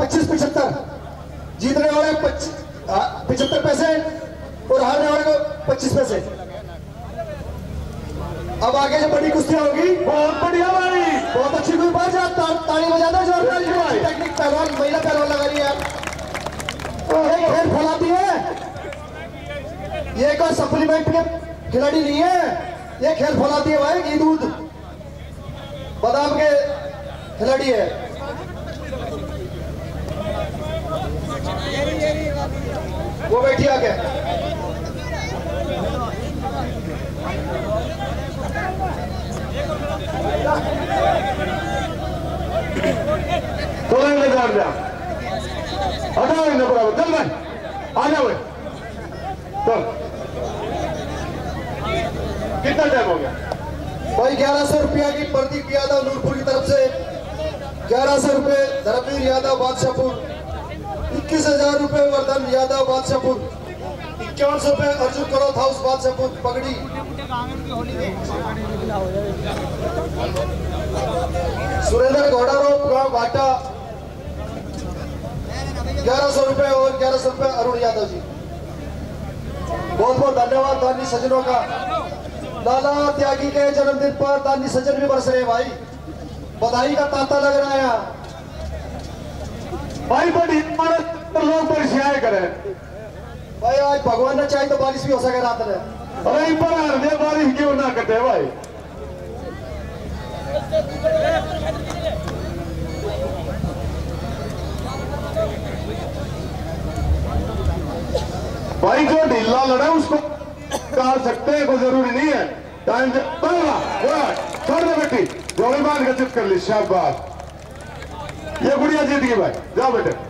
पच्चीस पिछहत्तर। जीतने वाले पिछहत्तर पैसे और हारने वाले को पच्चीस पैसे। अब आगे जो बड़ी कुश्तियाँ होगी बहुत बढ़िया भाई। बहुत अच्छी कोई बात है ता, ताली बजाता ज़ोर भाई। टेक्निक पहलवान महिला पहलवान लगा रही है खेल फैलाती है। ये कोई सप्लीमेंट के खिलाड़ी नहीं है। ये खेल फैलाती है भाई घी दूध बादाम के खिलाड़ी है। वो बैठी बराबर चल भाई, आ जाओ कितना हो गया? भाई, ग्यारह सौ रुपया की प्रदीप यादव नूरपुर की तरफ़ से। ग्यारह सौ रुपये धर्मवीर यादव बादशाहपुर। इक्कीस हज़ार रुपये वर्धन, यादव बादशाहपुर। इक्यावन सौ रुपये अर्जुन करोथ हाउस बादशाहपुर, पगड़ी। सुरेंद्र घोड़ारोप गाँव घाटा ग्यारह सौ रुपये और ग्यारह सौ रुपये अरुण यादव जी। बहुत बहुत धन्यवाद, दानी सज्जनों का। लाला त्यागी के जन्मदिन पर दानी सज्जन भी बरस रहे भाई। बधाई का तांता लग रहा है यहाँ। भाई बड़ी इमारत पर लोग परेशान करें। भाई आज भगवान ने चाहे तो बारिश भी हो सके रात में। अरे पर हर बारिश क्यों ना कटे भाई? भाई जो ढीला लड़ा उसको काट सकते हैं कोई ज़रूरी नहीं है। टाइम छोड़ दे बेटी। जोड़ी बाँध के चुप कर ली शाबाश। ये गुड़िया जीत गई भाई जाओ बेटे।